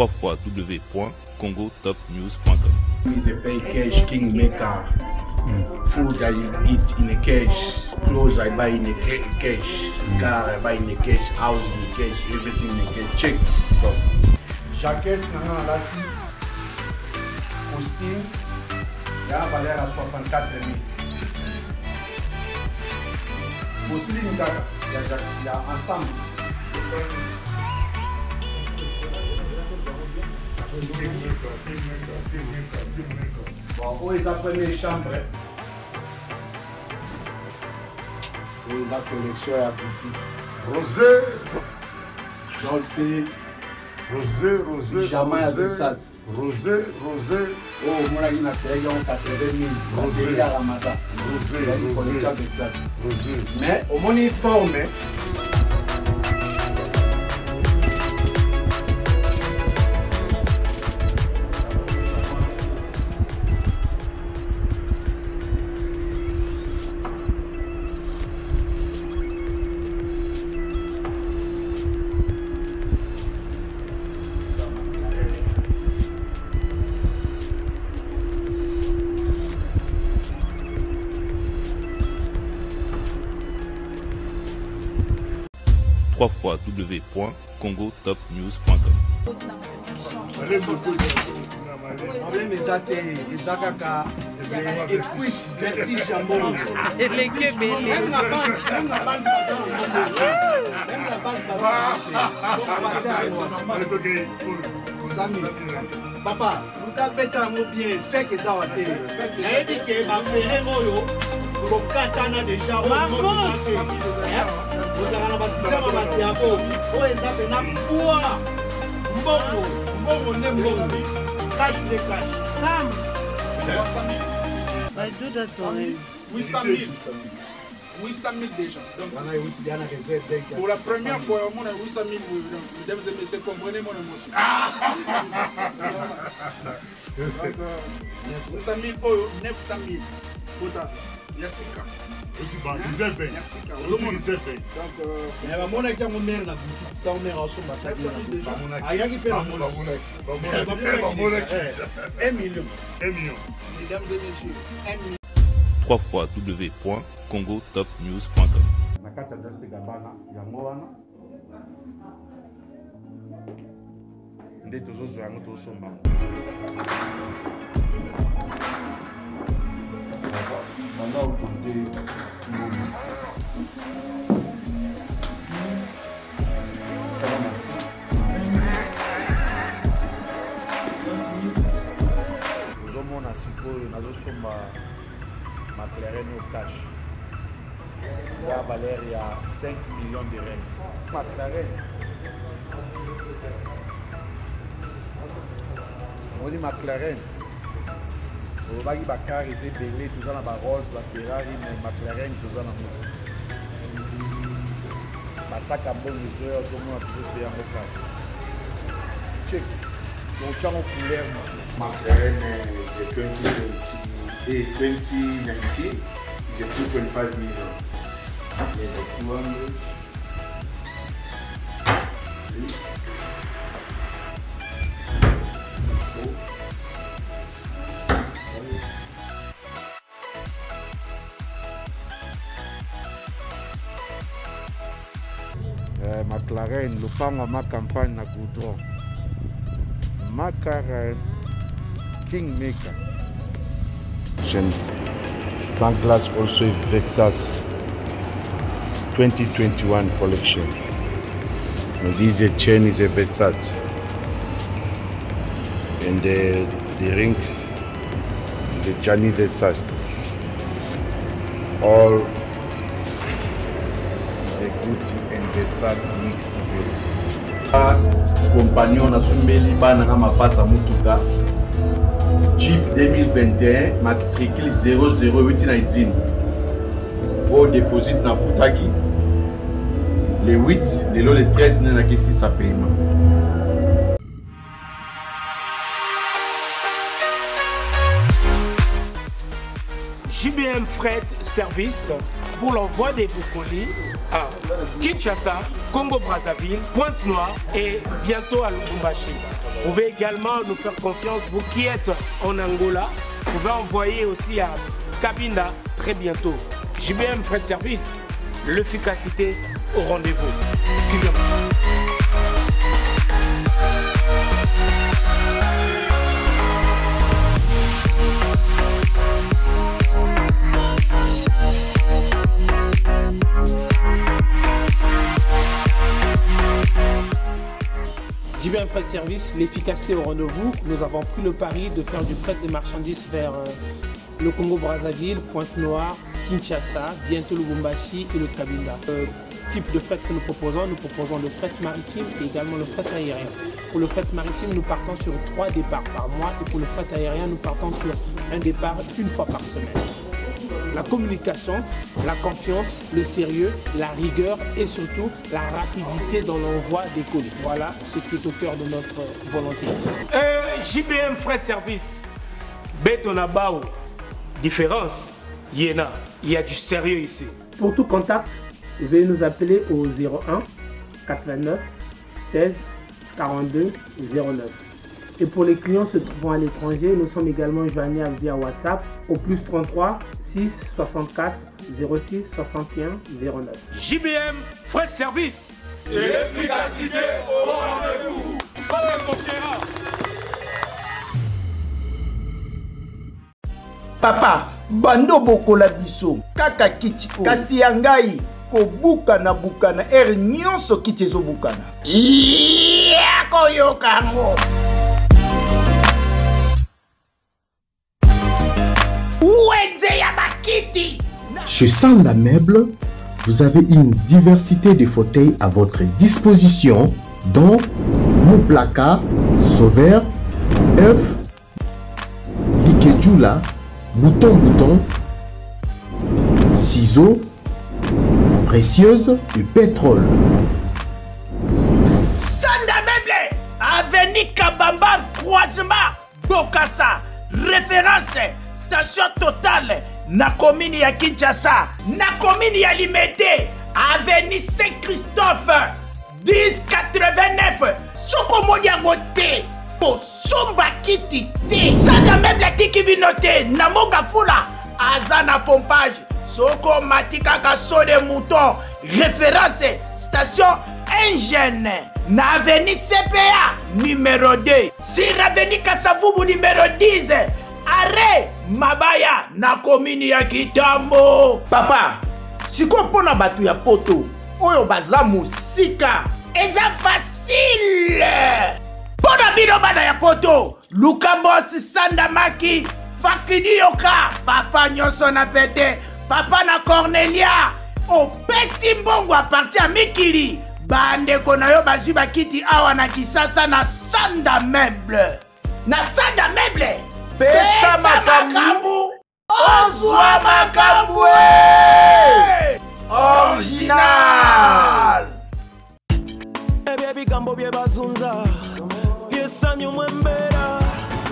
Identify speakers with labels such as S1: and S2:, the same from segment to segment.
S1: www.congotopnews.com.
S2: is a pay cash king maker. Food I eat in a cash, clothes I buy in a cla- cash, car I buy in a cash, house in a cash, everything in a cash. Check. Stop. Jaquette nanga nalati costume ya valeur à 64 000. Costume kaka ya ja- ya ensemble. Bon, oyo eza première chambre? Oyo eza collection ya boutique
S3: Rosé,
S2: donc c'est
S3: rosé, rosé,
S2: Pyjama ya
S3: rosé,
S2: Texas.
S3: rosé, rosé,
S2: oyo omonaki na fereki yango 80 000 baseli ya ramada
S3: rosé,
S2: ezali collection
S3: rosé,
S2: texas
S3: rosé.
S2: mais omoni forme
S1: www.congotopnews.com.
S2: problème eza te eza kaka
S4: eleki ebele
S2: papa luka beta yango bien. Feke eza wa te nayebi ke bafere oyo lokatana deja oa te ozalaka na basistema bato yango oyo eza pena pwa mbongo. mbongo nde mbongo. Cash de cash.
S4: Bajuda torel
S5: 800000 800000 déjà. Donc pour la première fois omona 800000 mesdames et messieurs comprenez mon émotion 800000 oyo 900000 kota
S2: Me bamonaki yango mere na boutique ntango mpe million.
S3: Un million.
S5: mesdames et messieurs, 1 million.
S1: www.congotopnews.com.
S2: na kati ya dasega bana yango wana. Nde tozozwa yango tozosomba. Yango banda okonte mbongo ozomona sikoyo nazosomba maclaren o cash. Eza valeur ya 5 millions de rente maclaren omoni maclaren olobaki bakar eza ebele toza na barols baferrari maclaren toza na moti basaka mbongo ezoya ozomona tozope yango cash chek otyango couleur mosusu
S6: 2020, eh, 2019 is a 2.5 million. Yeah, the 200.
S2: Lopango ma campagne na goudron. McLaren Kingmaker. Chaîne Sunglass also Vexas 2021 collection. And this chain is a Versace. And the, the rings is a Gianni Versace. All mixed together. compagnon nasumbeli bana nga mapasa mutuka jeep 2021 matricule 008 na izine oyo deposite nafutaki le 8 lelo le 13 nde nakesisa paiement
S7: JBM Fret Service,
S8: pour l'envoi de vos colis à Kinshasa, Congo-Brazzaville, Pointe-Noire et bientôt à Lubumbashi. Vous pouvez également nous faire confiance, vous qui êtes en Angola, vous pouvez envoyer aussi à Cabinda très bientôt. JBM de Service, l'efficacité au rendez-vous. JBM Freight Service, l'efficacité au rendez-vous. Nous avons pris le pari de faire du fret de marchandises vers euh, le Congo-Brazzaville, Pointe-Noire, Kinshasa, bientôt Lubumbashi et le Kabinda. Le type de fret que nous proposons, nous proposons le fret maritime et également le fret aérien. Pour le fret maritime, nous partons sur trois départs par mois et pour le fret aérien, nous partons sur un départ une fois par semaine la communication, la confiance, le sérieux, la rigueur et surtout la rapidité dans l'envoi des colis. Voilà ce qui est au cœur de notre volonté. Euh, JBM Frais Service, Betonabao, différence, Yéna, il y a du sérieux ici. Pour tout contact, veuillez nous appeler au 01 89 16 42 09. Et pour les clients se trouvant à l'étranger, nous sommes également joignables via WhatsApp au plus 33 6 64 06 61 09. JBM, frais de service.
S9: Et l'efficacité au rendez-vous.
S10: papa bando bokola biso kaka kiti oyo kasi ya ngai kobukana bukana ere nyonso kiti ezobukana ya koyoka
S11: Chez Sanda Meubles, vous avez une diversité de fauteuils à votre disposition, dont nos placards, sauveurs, œufs, likedjula, bouton-bouton, ciseaux, précieuses et pétrole.
S10: sanda meuble aveni kabamba croisement bokasa référence station totale na komini ya kinshasa na komini ya limete aveni saint christophe. 1089 soki omoni yango te. Kosomba kiti te. Sanda meuble atiki bino te. Na moka fula aza na pompage. Soki omati kaka sode mouton. Référence station ingene na aveni cpa numéro 2 sur aveni kasavubu numéro 10 are mabaya na komini ya kitambo. Papa sikoyo mpo na bato ya poto oyo baza mosika. Eza fasile mpo na bino bana ya poto luka bosi sandamaki fakidiyoka papa nyonso na pete papa na cornelia opesi mbongo aparti ya mikili. Bandeko na yo bazwi bakiti awa na kisasa na sanda meuble na sanda meuble pesa makambu. ozwa makambu e! original.
S12: Ebyo ebigambo bye bazunza. Byesanyu mu embeera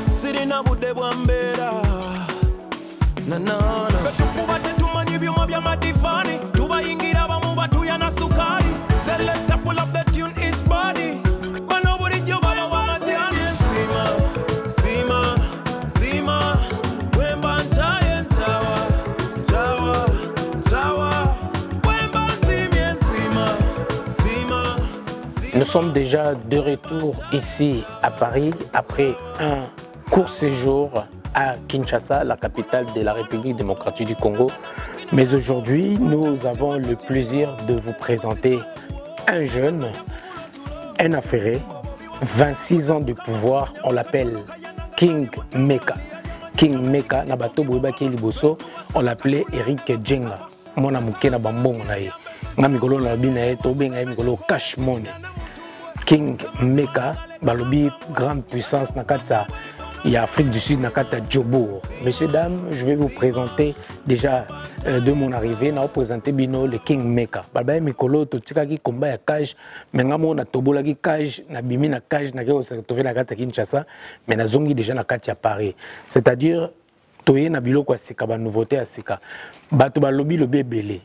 S12: sirina budde bwa mbeera nanana betukuba tetumanyi byuma byamadivaani tubayingira bamu batuya na sukaali pull up the tune is
S8: sommes déjà de retour ici à Paris après un court séjour à Kinshasa, la capitale de la République démocratique du Congo. Mais aujourd'hui, nous avons le plaisir de vous présenter un jeune, un affairé, 26 ans de pouvoir, on l'appelle King Meka. King Meka, na bato boyebaki liboso, on l'appelait Eric Djenga. mwana moke na na na cash money king meka balobi grande puissance na kati ya ya Afrique du Sud, Nakata Djobo. Messieurs, dames, je vais vous présenter déjà euh, de mon arrivée, na présenter bino le King Meka. Baba mikolo to tikaki komba ya cage, mais ngamo na tobolaki cage, na bimi na cage na keo se retrouver na kati ya Kinshasa, mais na zongi déjà na kati ya Paris. C'est-à-dire toye na biloko ya sika ba nouveauté ya sika. Bato balobi lobi ebele.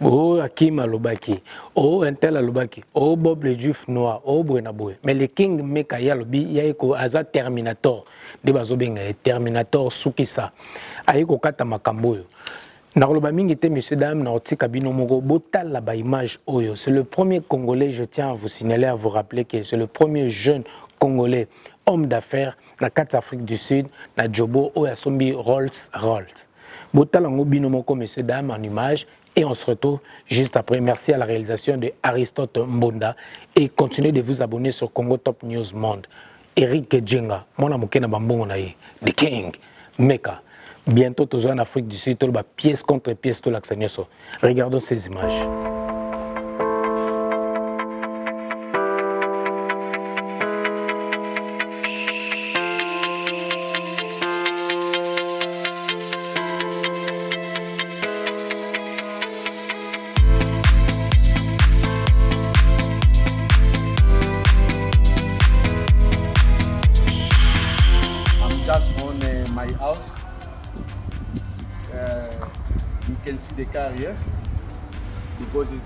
S8: O akim alobaki. O intel alobaki. O bob le juif noir. O boye na boye mais le king meka ye alobi ye aye ko aza terminator. Nde bazobenga ye terminator sukisa aye kokata makambo oyo. Nakoloba mingi te monsieur dame na kotika bino moko botala baimage oyo. C'est le premier congolais je tiens à vous signaler à vous rappeler que c'est le premier jeune congolais homme d'affaires na kati afrique du sud na jobo oyo asombi rolls rolls botala yango bino moko monsieur dame en image et on se retrouve juste après. Merci à la réalisation de Aristote Mbonda et continuez de vous abonner sur Congo Top News Monde. Eric Djenga, mon mokena bambongo na ye, The King, Meka. Bientôt, toujours en Afrique du Sud, pièce contre pièce, tout. Regardons ces images.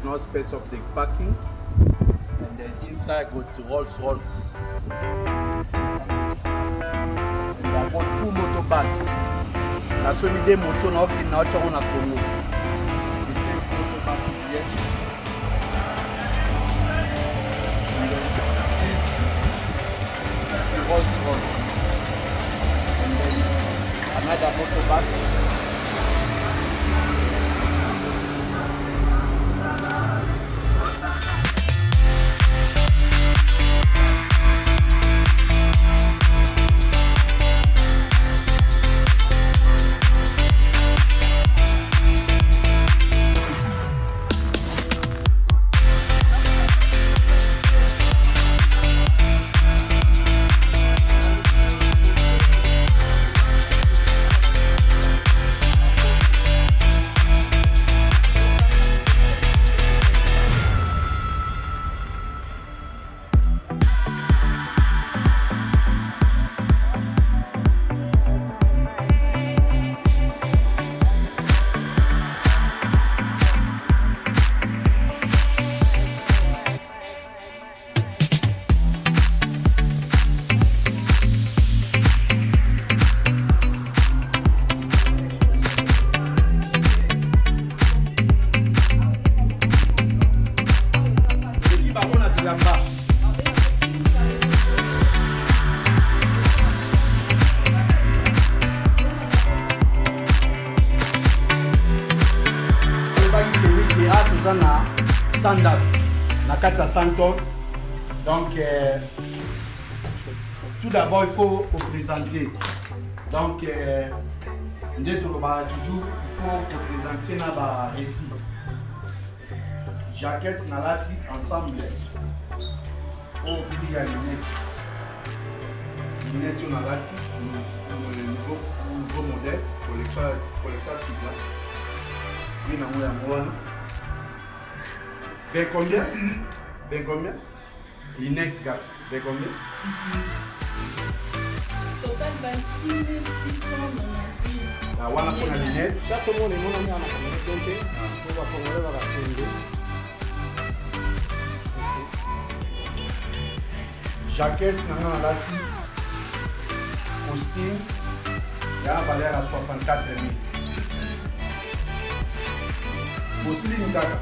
S2: No space of the parking. And then inside got Rolls Royce. And I got two motorbike. Na so mi de moto na oki na ocho na Congo. The first motorbike here. And then this is Rolls Royce. And then another motorbike. d'abord, il faut vous présenter. Donc, euh, toujours, il faut vous présenter dans le récit. Jaquette Nalati ensemble. Oh, il y a lunettes. Lunettes Nalati, le nouveau, nouveau modèle, collecteur, collecteur Sigma. Il y a un Ben combien Ben combien Lunettes, gars. Ben combien
S4: Si, si. total
S2: ba 6690 wana mpona linete
S8: chaque monde emonani ana kamerete te po bakongole bakatende
S2: jaquette nanga nalati costume ya na valeur ya 64000 bosilini kaka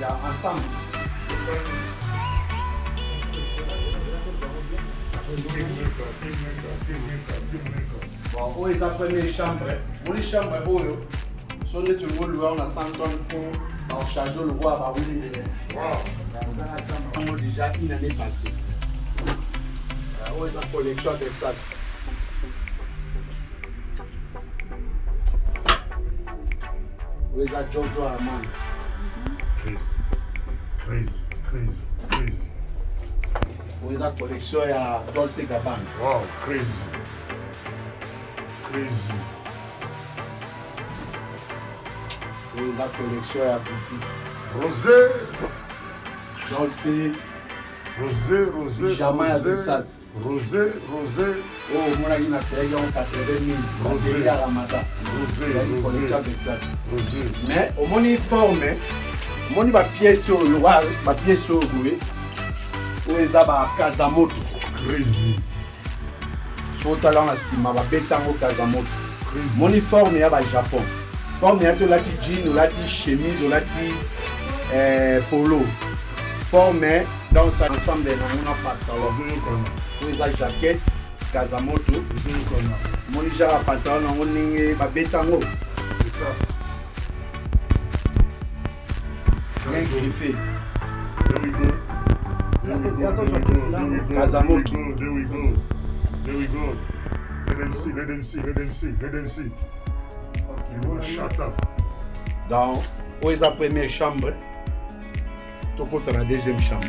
S2: ya ensemble. Oyo eza premier chambre moni chambre oyo so neti oluwa na santon fo bacharge olokwa bawilingele yango déjà une année passée oyo eza collection texas oyo eza jojo aman
S3: Crazy. Crazy. Crazy. Crazy.
S2: Oyo eza collection ya dolce gaban
S3: Wow, crazy. Crazy.
S2: oyo eza collection ya boutique
S3: Rosé.
S2: dolce.
S3: Rosé, rosé,
S2: Jamais à
S3: rosé,
S2: Texas.
S3: rosé, rosé,
S2: oyo omonaki na fereki yango 80 000 baseli ya ramada
S3: Rosé,
S2: collection texas.
S3: Rosé.
S2: mais omoni forme omoni bapiese oyo bapiese oyo boye oyo eza bakazamoto
S3: Crazy.
S2: so otala na nsima babetango kazamoto. Omoni forme ya bajapon forme ya ti olati jean olati chemise olati eh, polo. Forme dans sa ensemble nango na pantalon. Oyo eza jaquette kazamoto. Omoni jaka pantalon nango ndenge babetango bien griffé
S3: Kazamoki. There we go. There we go. Let them see. Let them see. Let them see. Let them see. You won't shut up.
S2: Down. Où est la première chambre? Tokota na deuxième chambre.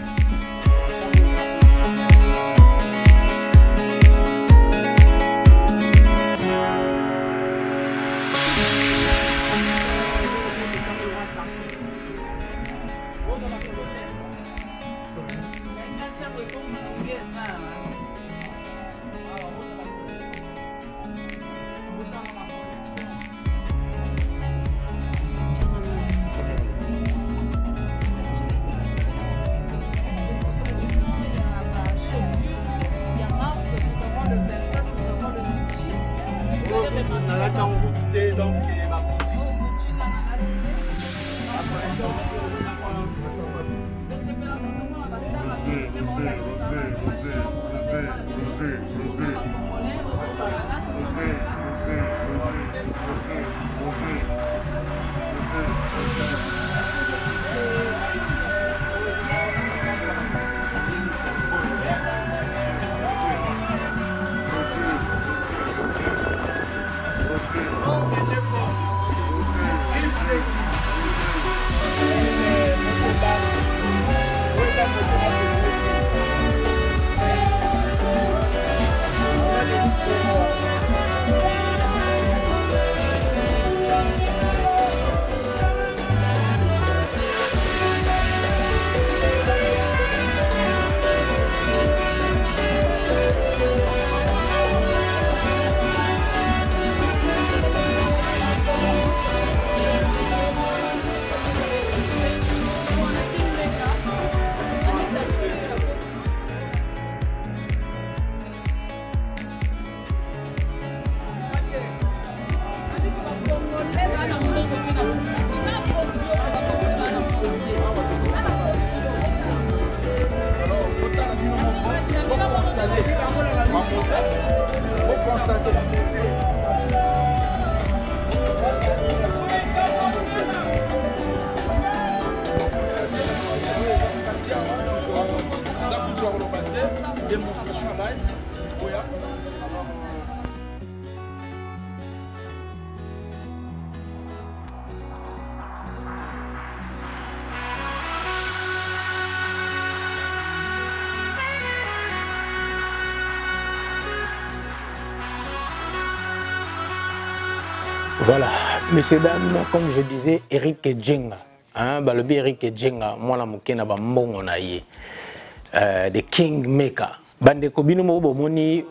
S8: Messieurs, dames, comme je disais, Eric Djenga. Hein, balobi Eric Djenga, mwana moke na bambongo na ye. Euh, de King Maker. bandeko bino moko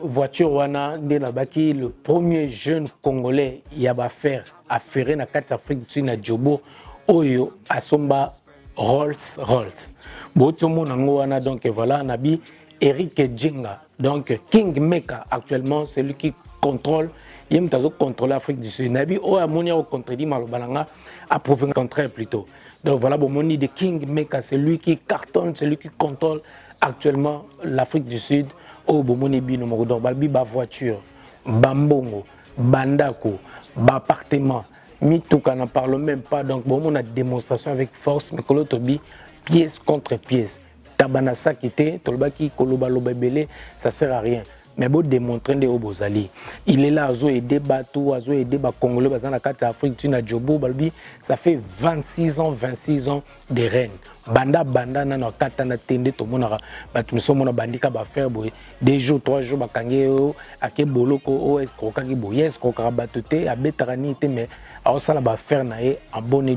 S8: voiture wana nde nabaki le premier jeune congolais ya baaffaire affaire na kati afrique du na jobo oyo asomba rolls rolls boti omona yango wana donc voilà nabi eric djinga donc king maker actuellement celui qui contrôle ye moto azocontrôle afrique du sud. Nayebi oyo amoni akocontredit maloba na nga approuve contraire plutôt. Donc voilà bomoni de king maker celui qui cartonne celui qui contrôle actuellement l'Afrique du Sud. Au bomoni bino moko donc balbi ba voiture bambongo bandako ba appartement. Mituka n'en parle même pas. Donc bon a démonstration avec force mais kolo pièce contre pièce. Tabana sakité tolbaki koloba loba belé ça sert à rien mais bo démontrer nde oyo bozali. Il est là azo aider bato azo aider bacongolais baza na kati ya afrique tu na jobo ça fait 26 ans 26 ans de reine banda banda nano akatana te nde tomonaka bato bandika bafaire boye deux jours trois jours bakangi oyo ake boloko oyo eskrokaki boye ye eskrokaka te mais aosala bafaire na en bonne et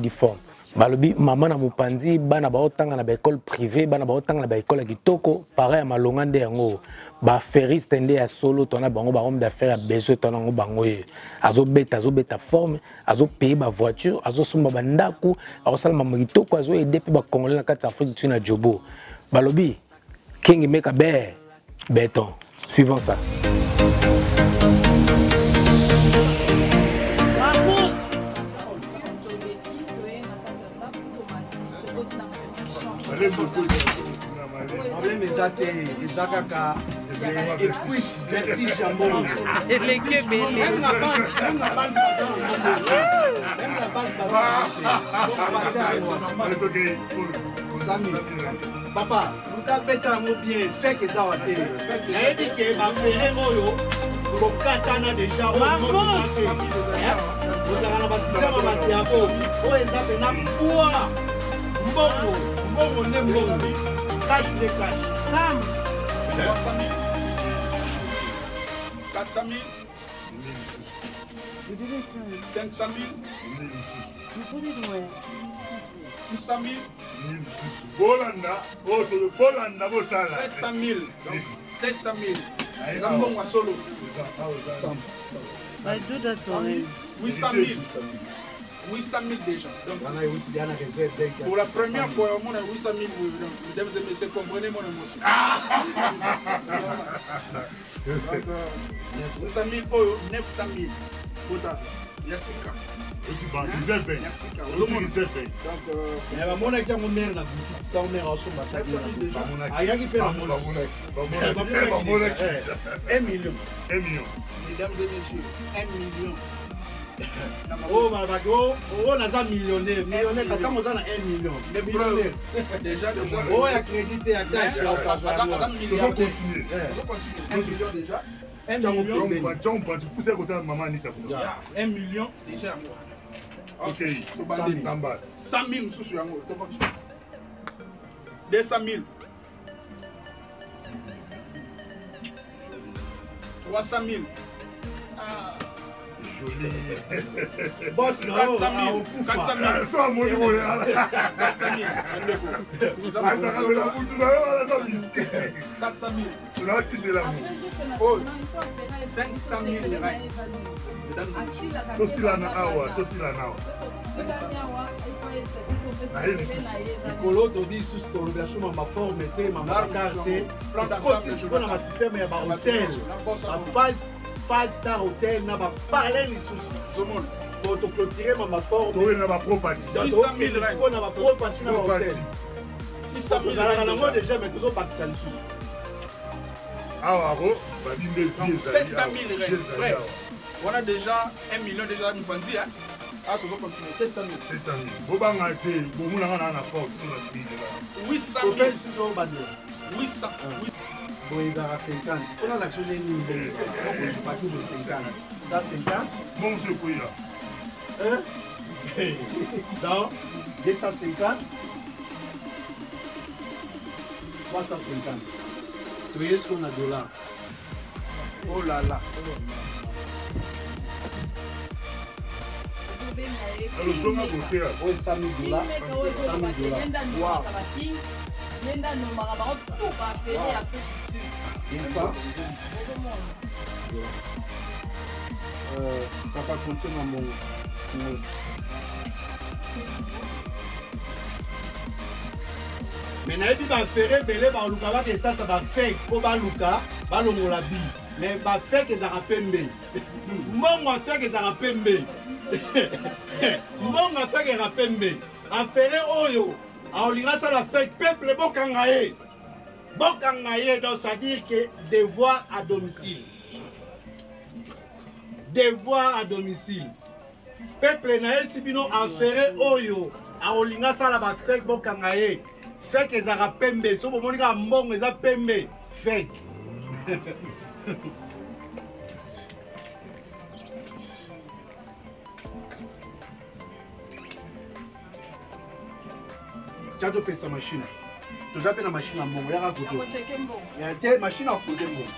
S8: balobi mama na mopanzi bana baotanga na baekole privé bana baotanga na baekole ya kitoko pareil ya malonga nde yango. Baferiste nde ya solo tona bango bahomme d'affaire ya besoin tona yango bango ye. Azobeta azobeta forme azopaye bavoiture azosomba bandako akosala mama kitoko azoede mpe bacongolais na kati ya afrique du sud na jobo balobi king meka ber beton suivant ça
S2: problème eza te eza kaka.
S13: Eleki ebele
S2: papa luka beta yango bien feke eza wa te. Nayebi ke bafere oyo lokatana deja omoa te ozalaka na basistema bateako oyo eza pena pwa mbongo. Mbongo nde mbongo. Cash nde cash.
S5: 400 000 500 000 600 000
S3: bolanda oyo tozo- bolanda botala
S5: 700 000 donc 700 000 eza mbongo ya solo.
S13: bajuda
S5: 800 000 800 000 déjà. Donc pour la première fois on a 800 000 oui, donc, mesdames et messieurs comprenez mon émotion. Donc euh, 800 000 oyo 900 000 kota ya sika
S3: utilize pe
S5: ya sika
S3: utilize pe
S5: donc euh,
S2: Mais bamonaki yango mere na boutique ntango mere asomba ayaki mpe na
S3: bamonaki.
S2: un million.
S3: Un million.
S5: Mesdames et messieurs 1 million Oh,
S2: oyo balobaki oyo oh, naza millionnaire. Millionnaire katango oza na 1 million. Millionnaire. Oyo oh, ya crédit te ya
S5: taxeozocontinue tiangopantikuse
S3: kotala
S5: mama anitakoa 1 million déjà. Yango
S3: ok
S5: tobandi
S3: 100 bal
S5: 100 000 mosusu yango 200 000 300 000
S3: azakabela
S2: kutu na
S3: yo wana
S5: aza mistere
S3: tunatindela tosilana awa tosilana awa
S2: likolo tobi lisusu tolobela so mamaforme te mamakar te kotisi mpo na basysteme ya bahotel ba 5 five star hotel na bapale lisusu. Po toclotire
S3: toyena na bapropati
S2: siko na bapropati na bahotel
S5: Propati.
S2: tozalaka nango deja mais tozobakisa lisusu.
S3: Awa ako babimbe
S5: Donc 700 000 règles. Frère, on a déjà 1 million déjà Mufandi. Hein? Ah, tu vas continuer. 700 000.
S3: bobanga te bomonanga na na force na bile
S5: 800
S2: da 50. A Ça, 50
S3: là.
S2: Hein Donc, 250, 350. De là
S5: Oh là là.
S4: Wow. Nenda nomaka bango tu bapele ya
S2: Une fois, euh, ça va compter dans mon. mon- me nayebi bafere ebele baluka baka esasa bafake mpo baluka balongola bi. Me bafake ezalaka pembe. Mbongo afake ezalaka pembe. Mbongo afake ezalaka pembe. Afere oyo aolinga asala fake peuple bokanga ye. Bokanga ye donc c'est-à-dire que devoir à domicile. Devoir à domicile. Peuple na ye si bino afere oyo akolinga asala bafake bokanga ye. Fake ezalaka pembe. So bomoni kaka mbongo eza pembe. Fake tozopesa mashine toza mpe na mashine ya mbongo yaka koto te mashine akote mbongo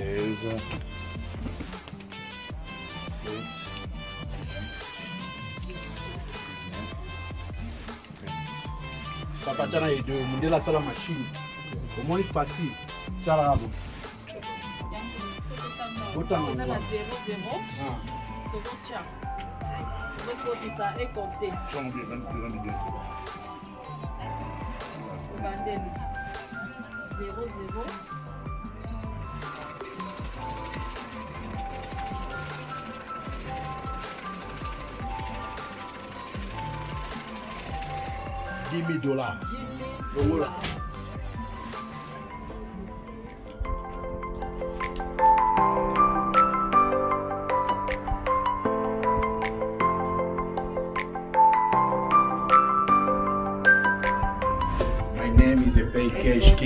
S5: Beleza. Sete. Sapatiana et deux, Mundela Sala Machine. Au moins facile. Tchalabu. Bo
S4: Oza na 0 0 tozotia tozokotisa ekonte ebandeli 0 0
S5: 10 000 dollars. Longola
S2: My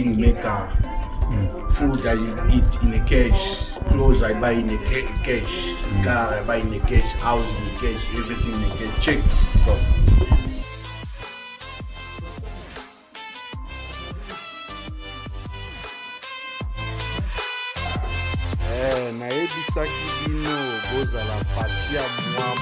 S2: Cash Kingmaker. Food that you eat in a cash. Clothes I buy in a ca- cash. Car I buy in a cash. House in a cash. Everything in a cash. Check.
S13: Eh, nayebisaki bino bozala pasi ya mwa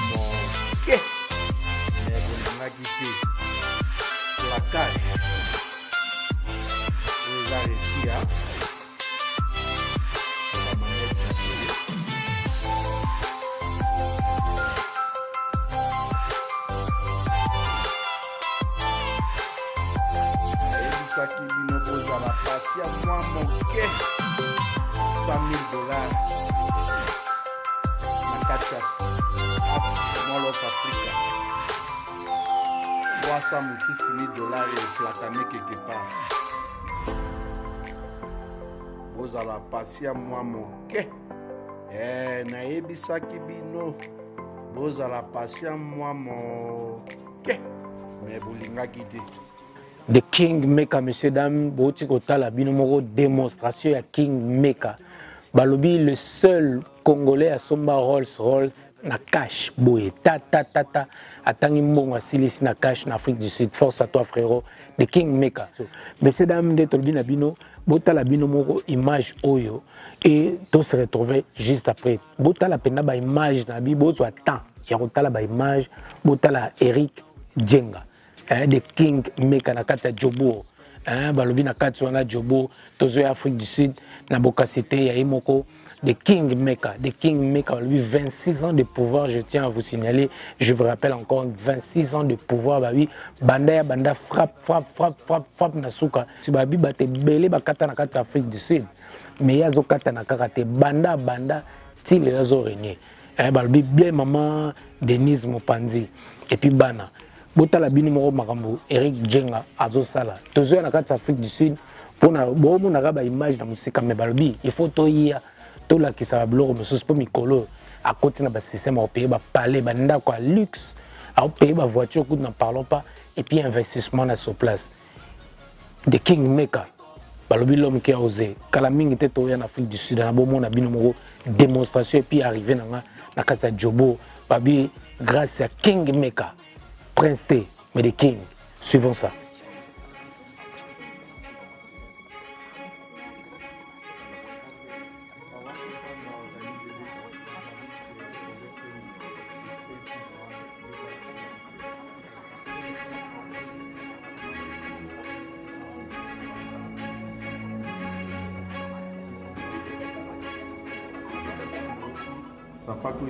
S13: bozala pasi ya mwa moke. Eh, nayebisaki bino bozala pasi ya mwa moke. Me bolingaki te.
S8: The king maker monsieur dame bouti kotala bino moko démonstration ya king maker. Balobi le seul congolais asomba rolls rolls na cash boye. Ta ta ta ta. Atangi mbongo asilisi na cash na afrique du sud. Force à toi frérot. The king maker. Monsieur dame nde tolobi na bino botala bino moko image oyo et to se retrouver juste après. Botala mpenza baimage na bi bozwa temps ya kotala baimage botala eric jenga eh, the king maker na kati ya jobo eh, balobi na kati wana jobo tozoya afrique du sud na bokasi te ya ye moko the king maker the king maker balobi 26 ans de pouvoir je tiens à vous signaler. Je vous rappelle encore 26 ans de pouvoir babi banda ya banda frappe frappe frappe frappe frappe na suka. Si babi bato ebele bakata na kati ya afrique du sud. Mais ye azokatana kaka te banda banda ti lelo azorenie eh, balobi bien mama denise mopanzi. Epuis bana. Botala bino moko makambo eric jenga azosala tozoya na kati ya afrique du sud mpona bomonaka baimage na mosika me balobi il faut toya tolakisa babiloko mosusu mpo mikolo akoti na basystème aopeye bapale bandako ya luxe aopeye bavoiture kutu na parlons pas et puis investissement na sur place. The king maker balobi l'homme qui a osé. Kala mingi te toya na afrique du sud na bomona bino moko démonstration et puis arrivé na nga na kati ya jobo babi grâce ya king maker prince t mais the king suivons ça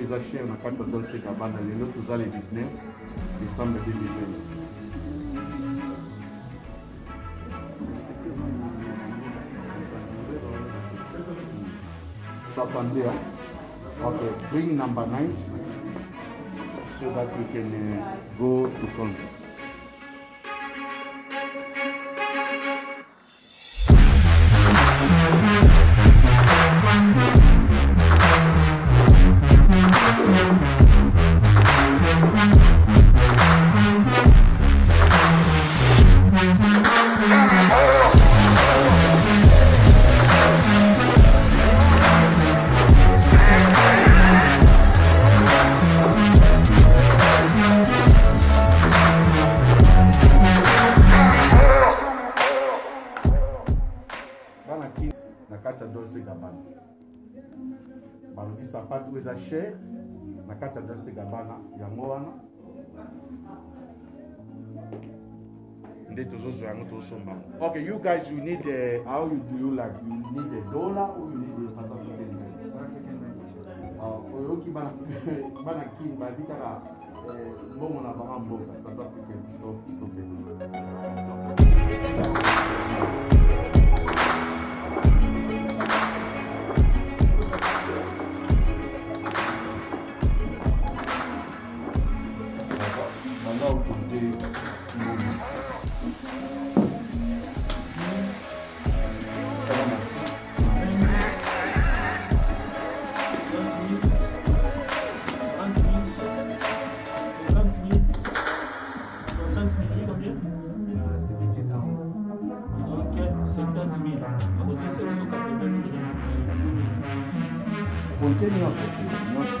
S2: sapato eza cher na kati ya dolce gabana lelo toza le 19 décembre 2020 62 huh? okay bring number 9 so that we can uh, go to count na kati ya dolce gabana yango wana. Nde tozozwa yango tozosomba. Yango okay you guys you need uh, how you do you like you need a dollar or you need a south african uh, oyoki bana bana kini babi kaka eh, mbongo na bango mboka south african stop stop konte nyonso nyonso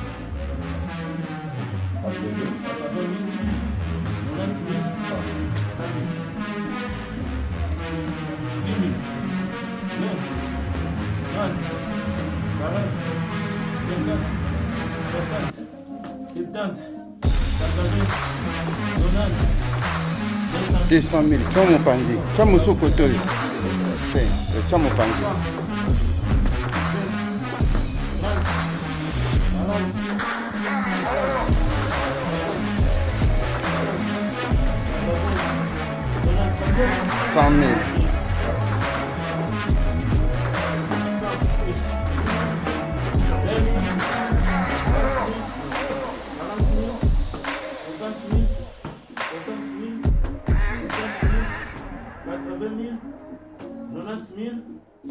S14: deux cent mille. Tya mopanzi tya mosuku toyo tya mopanzi cent mille.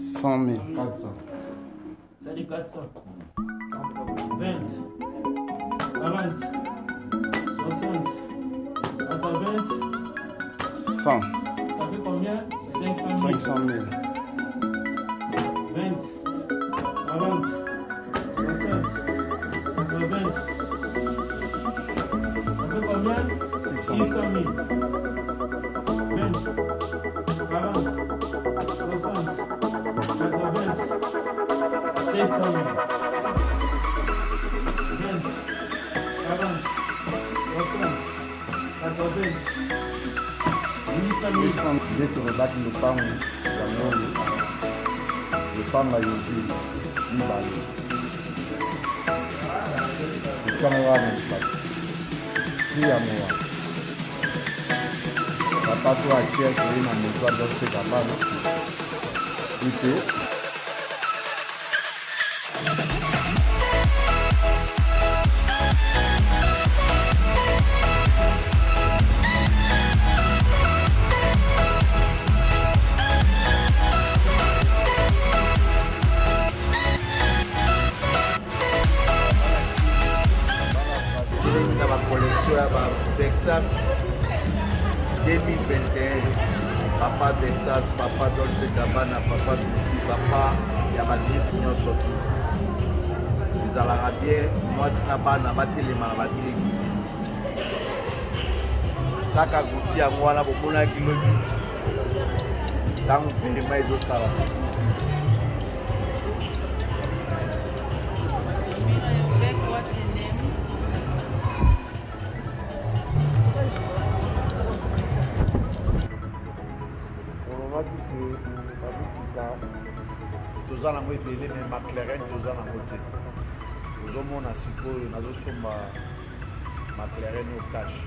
S14: Cent mille.
S15: Ça dit 400. 20, 40, 60, 80,
S14: cent.
S15: Ça fait combien? 500 000.
S14: cinq cent mille.
S15: 20, 40, 60, 80. Ça fait combien?
S14: 600
S15: 000. 20, 40, 60, 80, 700 000.
S2: ndeti robaki lopango yango oyo lopanga yobi mibale lopanga wana mibale pi ya mowa bapato atie koye na moto adoseka bana ite
S6: bavexas 2021 papa vexas papa dolce gabana papa tuti papa ya badrift nyonso tu ezalaka bien mwasi na bana batelema na badrift saka guti yango wana bomonaki lobi. Ntango velema ezosala
S2: babikuka toza nango ebele me maclaren toza nango te. Ozomona sikoyo nazosomba maclaren o cash.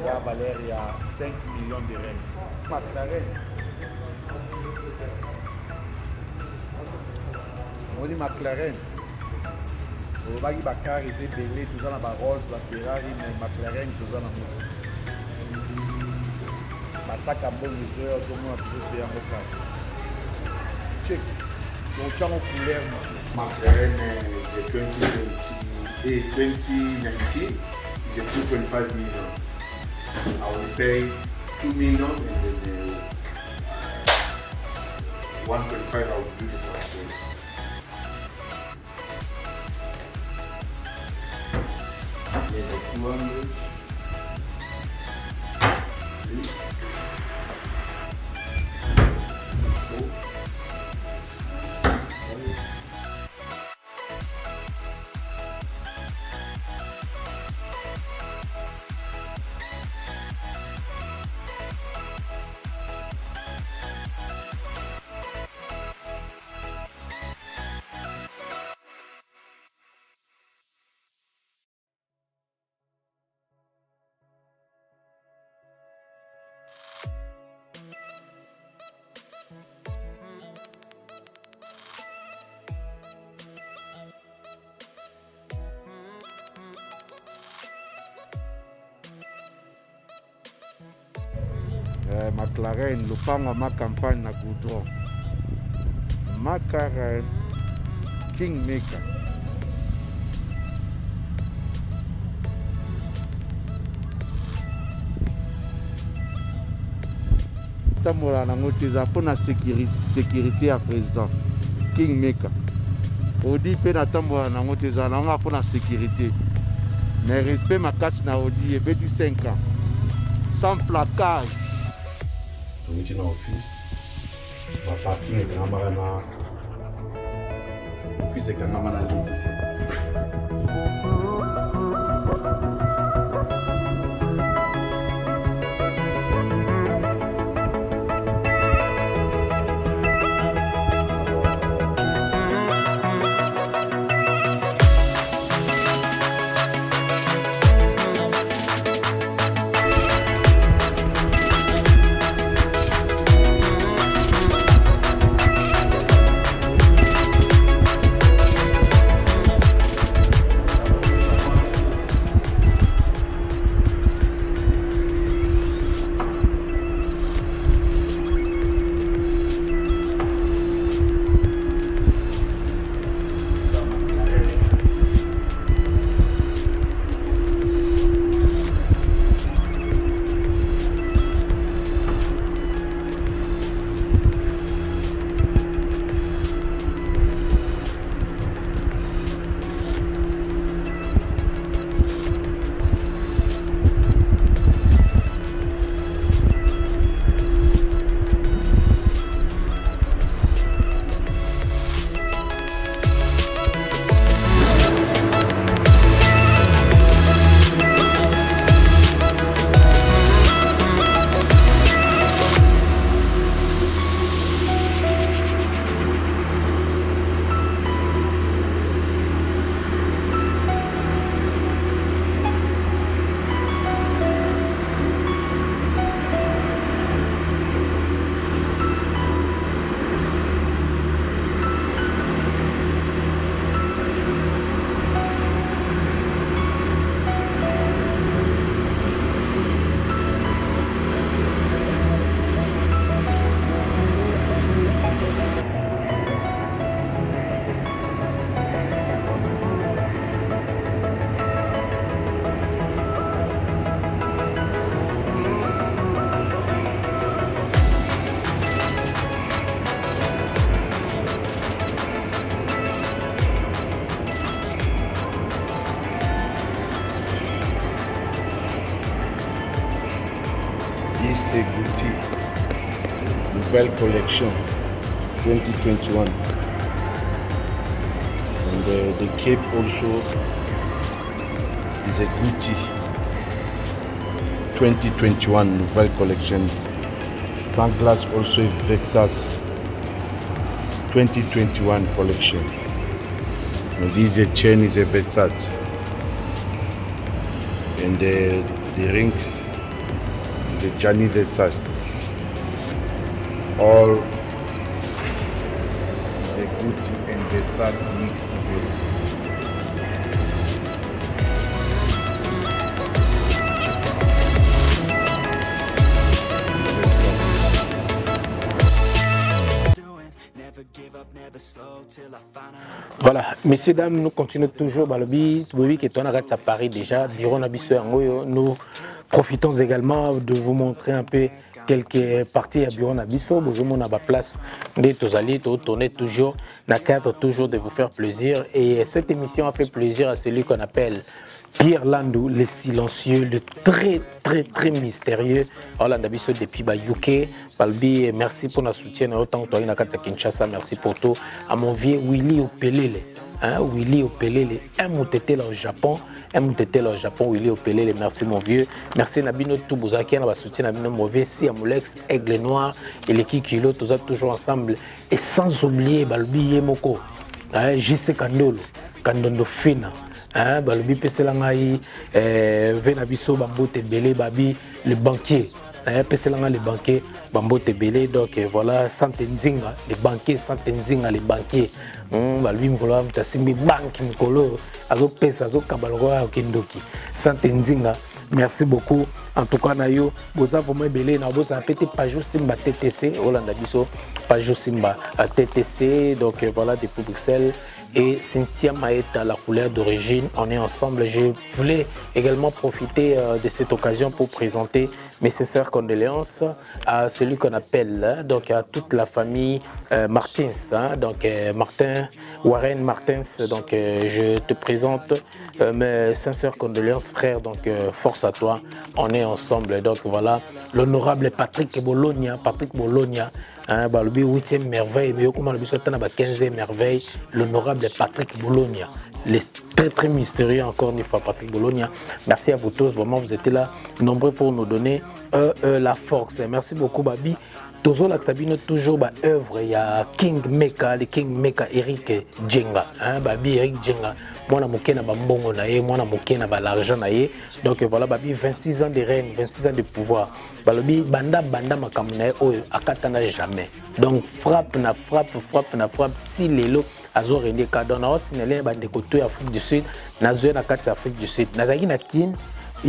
S2: Eza valeur ya 5 millions de rent. Maclaren omoni maclaren olobaki bakar eza ebele toza na barolls baferrari me maclaren toza nango te basaka mbongo ezoya ozomona tozope yango kaka chek otyango couleur mosusu
S6: McLaren is a 2020, eh, 2019 is a 2.5 million. I will pay 2 million and then uh, 1.5 I will do the transfers. Yeah, 200.
S2: Mclaren lopanga ma campagne na goudron. Macaren king maker tambola nango te eza mpona sécurité ya président king maker odi mpe natambola nango te ezala nango sécurité. Mais respect makasi na odi ebeti 5 ans. Sans placage
S16: regional office de ekangamaka na aqui a na
S2: lei nouvelle collection 2021 and the, the cape also is a Gucci 2021 nouvelle collection. Sunglass also is Vexas 2021 collection. And this a chain is a Versace and the, the rings is a Gianni Versace all
S16: is a Gucci and Versace mixed together.
S8: Voilà, messieurs, dames, nous continuons toujours dans le bis. Oui, qui est à Paris déjà. Nous profitons également de vous montrer un peu quelques parties à Bureau Nabiso. Nous avons place des Tozali, tourner toujours le cadre toujours de vous faire plaisir. Et cette émission a fait plaisir à celui qu'on appelle Pierre Landou, le silencieux, le très très très mystérieux. Voilà, Nabiso depuis bah, UK. Balbi, merci pour notre soutien. Autant que toi, Kinshasa, merci pour tout. À mon vieux Willy Opelele. Hein, Willy Opelele, moutété au Japon. Moutété au Japon, Willy Opelele. Merci mon vieux. Merci Nabino Toubouzakia, on va soutien Nabino Mauvais, Si Amulex, Aigle Noir et l'équipe Kilo, tous toujours ensemble. Et sans oublier Balbi Yemoko, hein, JC Kandolo, Kandondo Fina. Hein, balobi pesela ngai eh, ve na biso bambote ebele babi le banquier pesela ngai le banquier donc voilà sante nzinga le banquier sante nzinga le banquier balobi mokolo moto asimbi banki mokolo azopesa azokaba lokola okendoki sante nzinga merci beaucoup. En tout cas na yo boza vraiment ebele na bozala pe te page simba ttc olanda biso page simba ttc donc euh, voilà depuis bruxelles et Cynthia Maeta, la couleur d'origine. On est ensemble. Je voulais également profiter euh, de cette occasion pour présenter mes sincères condoléances à celui qu'on appelle, hein, donc à toute la famille euh, Martins, hein, donc euh, Martin, Warren Martins. Donc je te présente euh, mes sincères condoléances, frère. Donc euh, force à toi. On est ensemble. Donc voilà, l'honorable Patrick Bologna, Patrick Bologna, hein, bah, le 8e merveille, mais comment le 15e merveille, l'honorable Patrick Bologna les très très mystérieux encore une fois Patrick Bologna. Merci à vous tous, vraiment vous étiez là nombreux pour nous donner euh, euh, la force. Merci beaucoup Babi. Toujours la Sabine, toujours bah, il y a King Meka, le King Meka Eric Djenga, hein, Babi Eric Djenga. Mwana moke na bambongo na ye mwana moke na balargent na ye. Donc voilà babi 26 ans de reine 26 ans de pouvoir. Balobi banda banda makambo na ye oyo akatana jamais. Donc frappe na frappe frappe na frappe ti lelo azorende ka donc naosinele bandeko to ya afrique du sud nazwi na kati ya afrique du sud. Nazalaki na kine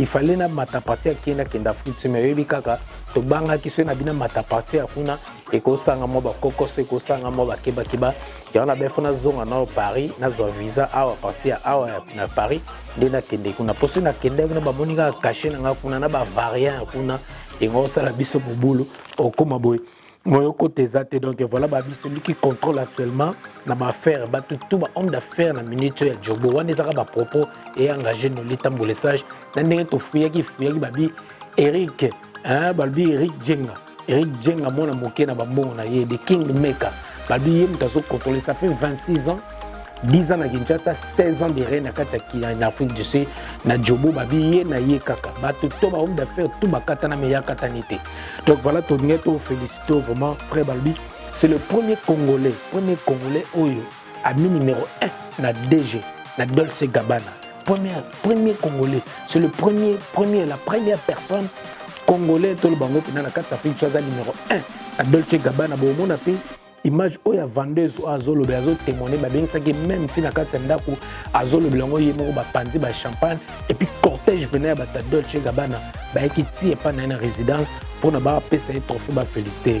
S8: fallait na mata parti ya kine akende afrique mais oyebi kaka tobangaki soki na bino mata parti ya kuna ekosanga mwa bakokoso ekosanga mwa bakebakeba. Yango na befo nazonga nao paris nazwa visa awa parti ya awa na paris nde nakende kuna. Mpo soki nakende kuna bamoni kaka kashe na nga kuna na bavariant ya kuna yango osala biso mobulu okóma boye donc voilà celui qui contrôle actuellement na baaffaire bato tu bahomme d'affaire na minute oyo ya jobo wana ezaka bapropos eengage noli tambolesage na ndenge tofuyaki fuyaki babi erik balobi erik jenga. Erik jenga mwana moke na bambongo na ye de king maker. Balobi ye moto ça fait 26 ans 10 ans na kinshasa 16 ans de reine na kati ya afrique du sud na jobo babi ye na ye kaka. Bato to bahomme d'affaire tu bakatana me ye akatani te. Donc voilà tolingai tofélicité vraiment frère balobi c'est le premier congolais premier congolais oyo ami numéro 1 na dg na dolce gabana premier, premier congolais. C'est le premier premier la première personne congolais toloba bango mpena na kati ya afrique aza numéro 1 na dolce gabana bomona mpe image oyo ya vendeuse oyo azoloba azotémoine babengisaki même ntina kati ya ndako azolobela yango ye moko bapanzi bachampagne epuis cortège pena ya bato dolce gabana bayaki ti epa na ye na résidence mpona bapesa ye trophée bafélicité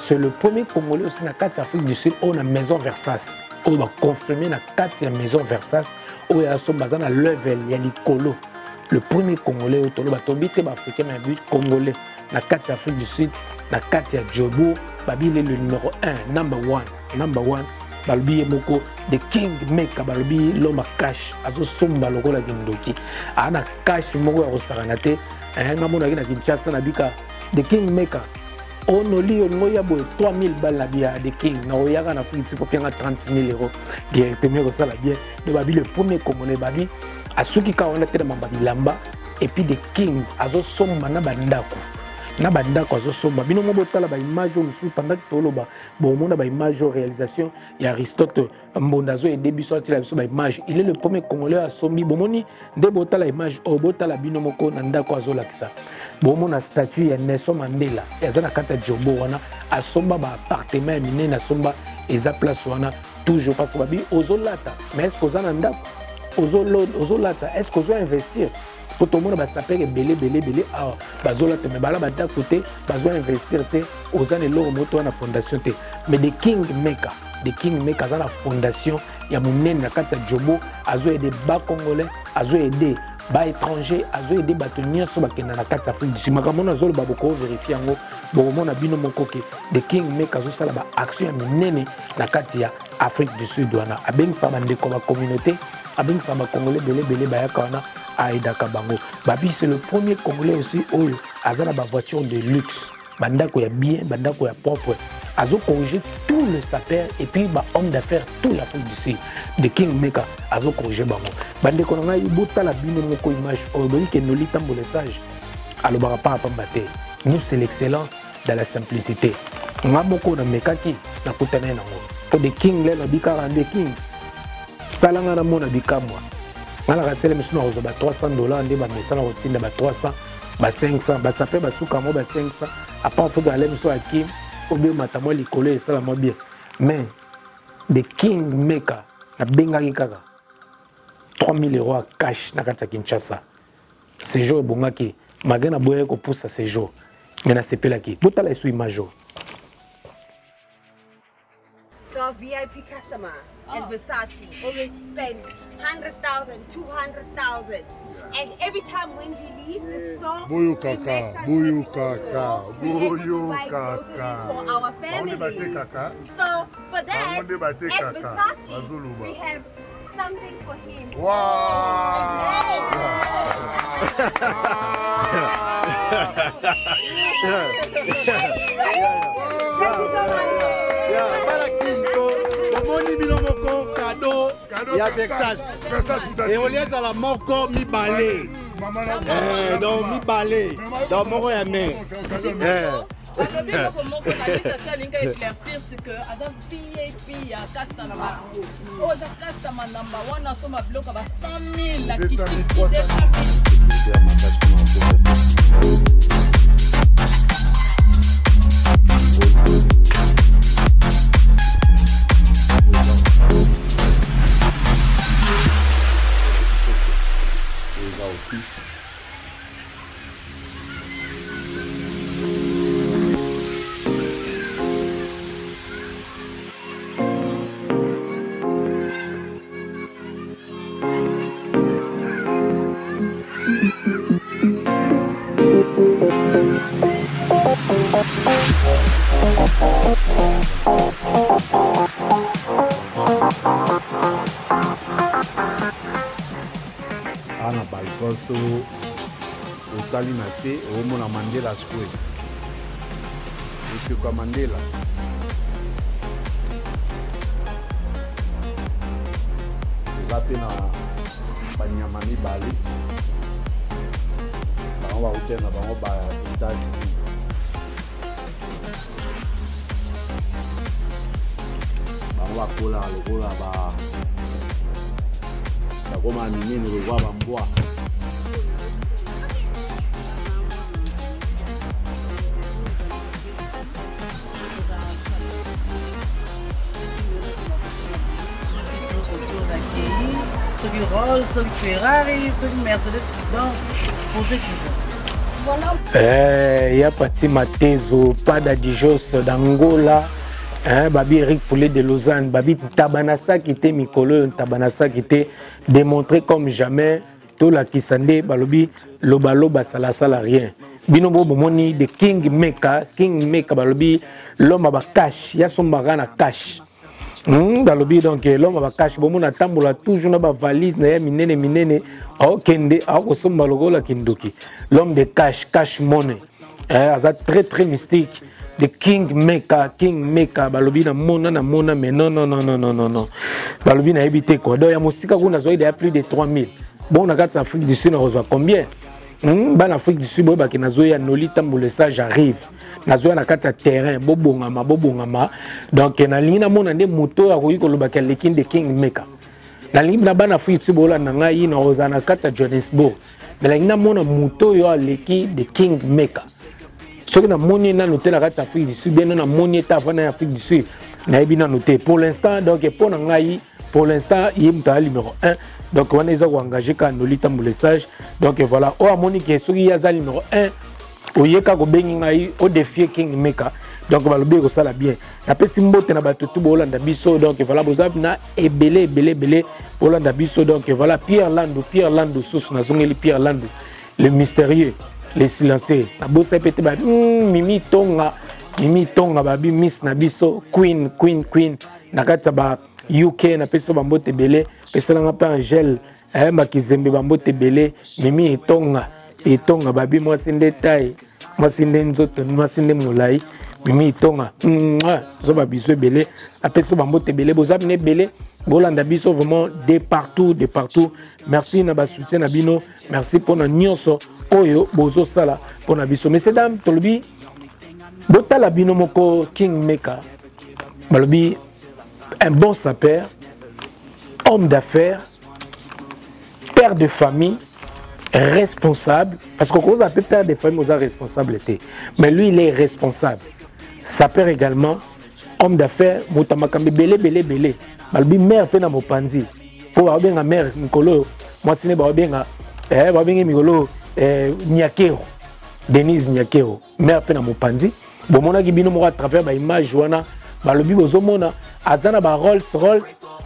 S8: c'est le premier congolais aussi na kati ya afrique du sud oyo na maison versas. Oyo baconfirme na kati ya maison versas oyo asomba aza na level ya likolo. Le premier congolais oyo toloba tobi te baafricain mais yabi congolais. Na kati ya afrique du sud na kati ya jobo babile le numéro 1 number 1 number 1 balobi ye moko the king maker balobi loma cash. Azosomba lokola kindoki aa na cash moko ya kosakana te. Nga monaki na kinshasa na bika the king maker onoli olingo ya boye 3000 bal na bia the king. Na oyaka na afrique siko pianga 30 000 euros. Directement kosala bien nde babi le premier congolais babi. Asuki kaka wana te na mamba bilamba epuis the king azosomba na bandako na bandako azosomba. Bino mo botala baimage oyo mosusu pendant toloba bomona baimage oyo réalisation ya aristote mbonda azoyede biso atila biso baimage il est le premier congolais asombi. Bomoni nde botala image oyo botala bino moko na ndako azolakisa. Bomona statut ya nelson mandela eza na kati ya jobo wana asomba baappartement ya minene asomba eza place wana toujours. Parce que babi ozolata. Mais est ce que oza na ndako? Ozolata. Est ce que ozoinvestir po tomona basapere ebele ebele ebele awa bazolata me bala bandako te bazwa investir te. Oza na eloko moko to wana fondation te. Mais the king maker the king maker aza na fondation. Ya monene na kati ya jobo azoyede bacongolais azoyede baétranger azoyede bato nyonso bakenda na kati ya afrique du sud. Makambo wana azoloba bokoverifie yango bokomona bino moko ke the king maker azosala baaction ya minene na kati ya afrique du sud wana. Abengisaka bandeko bacommunauté abengisaka bacongolais ebele ebele bayaka wana aidaka bango babi c'est le premier congolais aussi oyo aza na bavoiture de luxe. Bandako ya bien bandako ya propre. Azocorrige tout le saper et puis bahomme d'affaires tout l'afrique du sud de king maker azocorrige bango. Bandeko na ngai botala bino moko image. Oyo boyike noli tambola sage alobaka paka pamba te. Nous c'est l'excellence dans la simplicité. Nga moko namekaki nakutana ye nango po de king lelo bikaka nde king. Sala nga namona bikamwa nga na kasele misu na kozwa ba 300 dollar nde bamesana kotinda ba 300 ba 500 basape basuka mo ba 500 apart foto ale miso ya kim obemata mwa likolo esala mwa bien. Mais the king maker nabengaki kaka 3000 euros ya cash na kati ya kinshasa. Séjour ebongaki malgré naboyaki kopusa séjour mais nasepelaki. Botala esu image o
S17: VIP customer oh. at Versace always spend 100,000, 200,000. And every time when he leaves the store,
S3: Buyu kaka, Buyu kaka, Buyu kaka.
S17: for our families. So for that, at Versace, we have something for him.
S6: Wow! wow. wow. Ya texas eolia ezala moko donc donc moko ya me
S4: balobi moko moko nalita ati alingi éclaircir ce que aza vip ya kasta na bango oyo aza kastama namba wana asomba biloko ba 100 000 na
S2: já o fiz. Na se omona mandela square ekeko ya mandela. Eza mpe na banyama mibale. Bango bautela na bango ba etats-unis bango bakolaka lokola ba bakoma minene lokwa bambwa
S18: soki rolls ferrari mercedes donc pour ceux qui veulent voilà.
S8: Eh, ya pati matezo pada dijos d'angola. Hein, babi eric poulet de lausanne. Babi tabanasaki te mikolo oyo tabanasaki te démontré comme jamais. Tolakisa nde balobi lobaloba salasala rien. Bino bo bomoni de king meka king meka balobi l'homme ya bakash ya sombaka na cash balobi donc l'homme ya bakash bomona atambola toujours na bavalise na ye minene minene aokende aokosomba lokola kindoki l'homme de cash cash money eh, aza très très mystique. De king meka king meka balobi na mona na mona mais non non non non non non. Balobi nayebi te quoi. Donc ya mosika kuna nazwaki deya plus de 3000 bon na kati ya afrique du sud nakozwa combien? hmm, bana afrique du sud boyebaki nazoya noli tambola esage arrive. Nazoya na kati ya terrain bobongama bobongama. Donc nalingi namona nde moto oyo akoki kolobaki aleki nde king meka. Nalingi na bana afrique du sud bolanda ngai nakozala na kati ya johannesburg. Nalingi namona moto oyo aleki de king meka. Soki namoni nano te na kati ya afrique du sud bien namoni ete avanda ya afrique du sud. Nayebi nano te. Pour l'instant donc mpo na ngai pour l'instant ye moto aza numéro 1 donc wana eza koengage kaka noli tambola sage donc voilà. Oyo amoni ke soki ye aza numéro 1 oyeka kobengi ngai odefie king meka. Donc balobi ekosala bien. Napesi mbote na bato tu boolanda biso. Donc voilà boza na ebele ebele ebele boolanda biso. Donc voilà pierre lando pierre lando susu nazongeli pierre lando le mystérieux le silencieux. Nabosa pe te babi mm, mimi tonga mimi tonga babi miss na biso. Queen queen queen. Na kati ba uk napesi bambote ebele pesalanga mpe angele eh, bakizembe bambote ebele mimi etonga etonga babi mwasi nde tai mwasi nde nzoto mwasi nde molai mimi itonga zo babiso ebele apesi bambote ebele boza bino ebele bolanda biso vraiment de partout de partout. Merci na basoutien na bino merci mpona nyonso oyo bozosala mpona biso. Messieurs dame tolobi botala bino moko king maker balobi un bon sapeur homme d'affaires père de famille responsable. Parce que okoza mpe père de famille oza responsable te mais lui il est responsable. Sapeur également homme d'affaires moto ya makambo ebele ebele ebele balobi mare mpe na mopanzi mpo baobenga mare mikolo oyo mwasi ne baobenga eh, babenge mikolo eh, nyakero denise nyakero mare mpe na mopanzi. Bomonaki bino moko à travers baimage wana balobi bozomona aza na barolls roll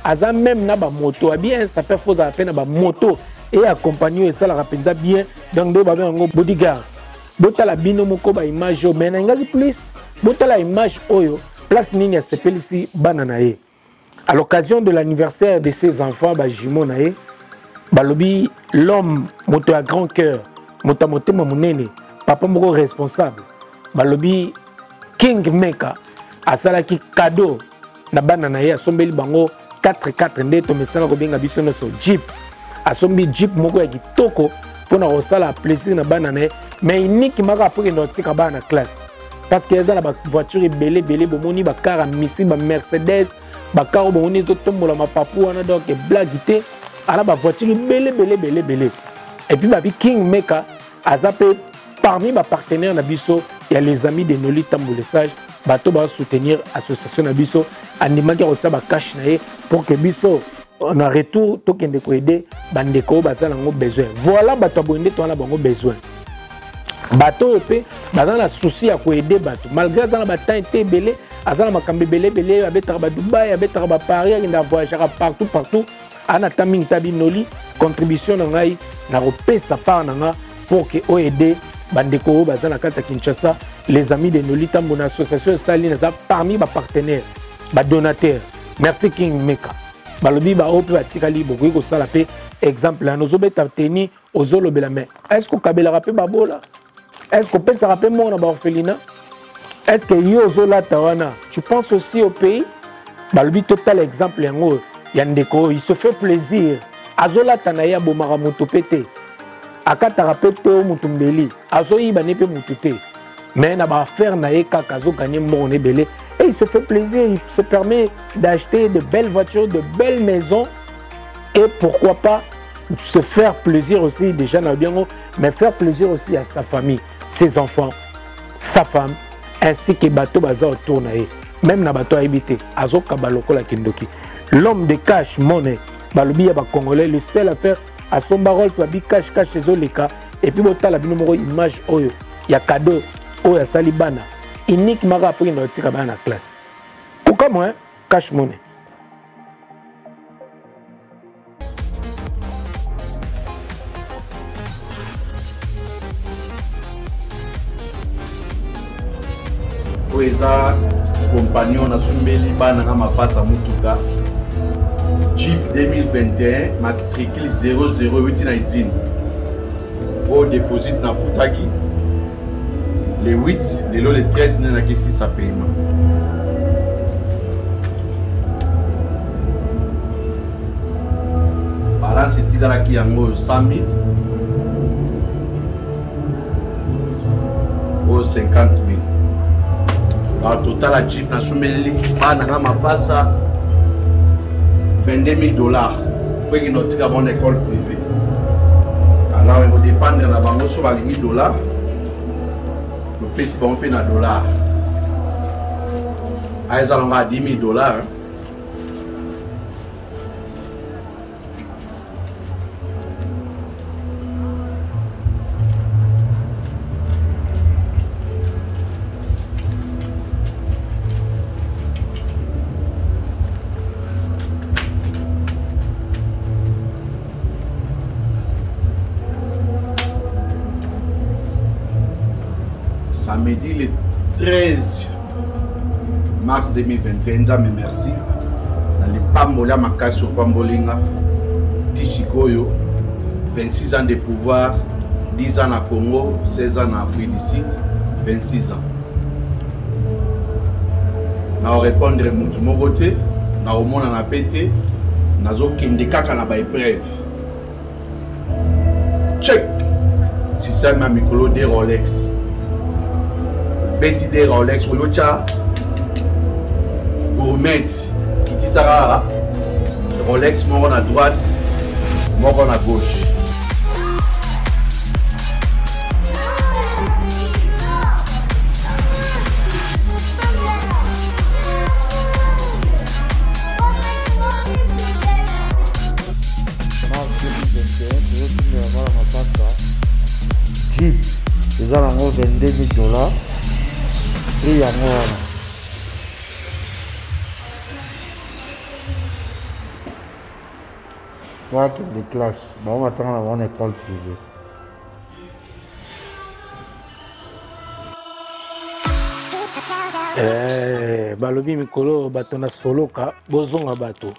S8: aza même na bamoto abi un sapeur fo ozala mpe na bamoto e accompagne oyo esalaka mpenza bien. Donc nde babenga yango bodyguard. Botala bino moko baimage oyo. Mais na ngaki plus botala image oyo. Place nini asepelisi bana na ye? À l'occasion de l'anniversaire de ses enfants bajumeau na ye balobi l'homme moto ya grand cœur moto ya motema monene papa moko responsable balobi king maker asalaki cadeau na bana na ye asombeli bango 44 nde tomesana kobenga biso nyonso jeep. Asombi jeep moko ya kitoko mpona kosala plaisir na bana na ye mais uniki maka apokende kotika bana na classe. Parce que eza na bavoiture ebele ebele bomoni bakar ya misi bamercedes bakar oyo bomoni ezotombola mapapu wana donc eblagi te ana bavoiture ebele ebele ebele ebele. Epuis babi king maker aza mpe parmi bapartenaire na biso ya les amis de noli tamboule sage bato basoutenir association na biso. Andimaki kotia bakashe na ye pour que biso na retour tokende koede bandeko oyo baza nango besoin. Voilà bato ya boye nde bango besoin. Bato oyo mpe baza na susi ya koede bato. Malgré aza na batemps te ebele aza na makambo ebele ebele abetaka badubai abetaka baparis akende avoyageaka partout partout. Aa na ta mingi ta binoli contribution na ngai na kopesa part na nga pour ke oede bandeko baza na kati ya kinshasa les amis de noli ntambo na association esali naza parmi bapartenaire badonateur merci king meka. Balobi baoyo mpe batikali bokoki kosala mpe exemple wana ozobeta teni ozolobela me. Est ce que okabelaka mpe babola? Est ce que opesaka mpe moko na baorphelina est ce que yo ozolata wana? Tu penses aussi au pays? Balobi totala exemple yango ya ndeko oyo il se fait plaisir. Azolata na ye abomaka moto mpe te akataka mpe to motu mbeli azoyiba ne te. Mais na baaffaire na ye kaka azoganye ebele. Et il se fait plaisir il se permet d'acheter de belles voitures de belles maisons. Et pourquoi pas se faire plaisir aussi déjà na biango mais faire plaisir aussi à sa famille ses enfants sa femme ainsi que bato baza autour na ye. Même na bato ayebi te azokaba lokola kindoki l'homme de cash money balobi ya bacongolais le seul affaire asomba rolf babi cash cash ezoleka epuis botala bino moko image oyo ya cadeau. Oyo asali bana. Unique maka apokenda kotika bana na classe. Kokamwa cash money
S2: oyo eza compagnon nasumbeli bana nga mapasa motuka jeep 2021 matricule 00 euti na usine. Oyo déposite nafutaki le 8 lelo le 13 nde nakesisa paiement. Balance etikalaki yango oyo 100 000 oyo 50 000 alors total jeep nasumbeli bana nga mapasa 22 000 dollars po ekende otika bango na école privé alors ekodépendre na bango so balingi dollar topesi bango mpe na dollar. Aya eza nango ya 10 000 dollar 13 mars 2021 nzambe merci. Na lipamboli ya makasi opambolinga ti sikoyo 26 ans de pouvoir 10 ans na congo 16 ans na afrique du sud 26 ans. Naorépondre motu moko te nakomonana mpe te nazokende kaka na baépreuve check esalema mikolo de rolex beti de rolex oyotya gourmet kitisaka rolex moko na droite moko na gauche.
S14: Eza nango 22 000 dollars prix yango wana. Bakende classe bango matanga na bango na école privée.
S8: Eh, balobi mikolo bato na soloka bozonga bato.